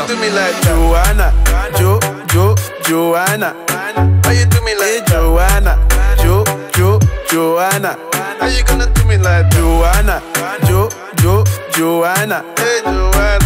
You do me like Joanna, Jo, Jo, Joanna? How you do me like Joanna, Jo, Jo, Joanna? How you gonna do me like Joanna, Jo, Jo, Joanna? Hey, Joanna.